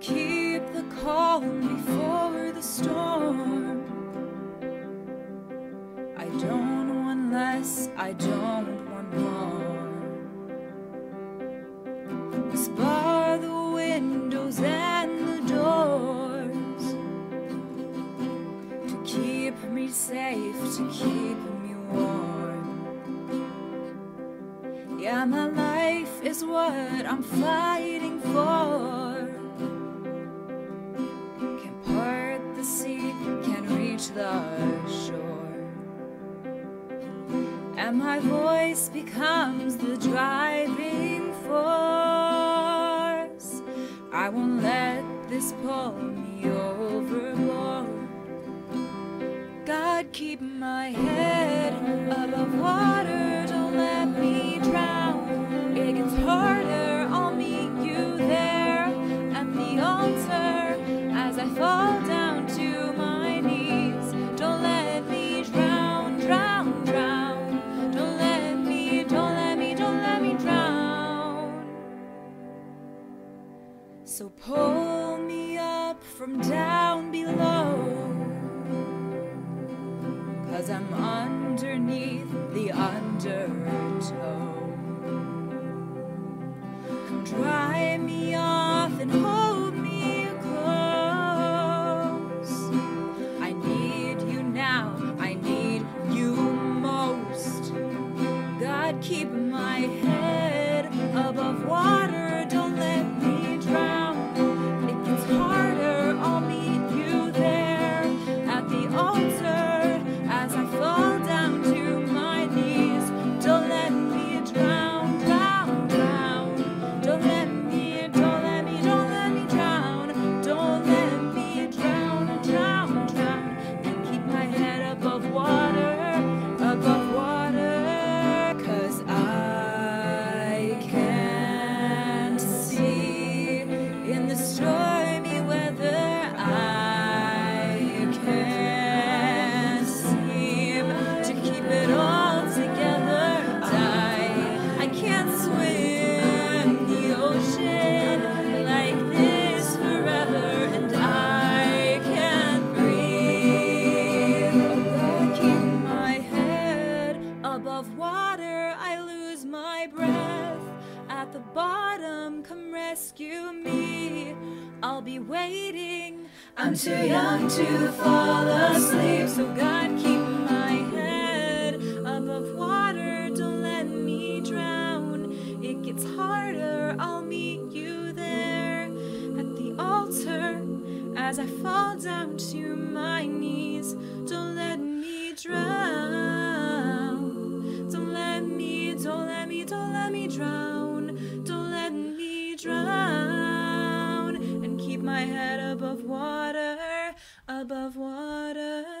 keep the calm before the storm. I don't want less, I don't want more. Let's bar the windows and the doors to keep me safe, to keep me warm. Yeah, my life is what I'm fighting for. The shore. And my voice becomes the driving force. I won't let this pull me overboard. So pull me up from down below. Cause I'm underneath the undertow. Come dry me off and hold me close. I need you now, I need you most. God, keep my head bottom. Come rescue me. I'll be waiting. I'm too young to fall asleep, so God keep my head above water. Don't let me drown. It gets harder. I'll meet you there at the altar as I fall down to my knees. Don't let me drown. Don't let me, don't let me, don't let me drown. my head above water, above water.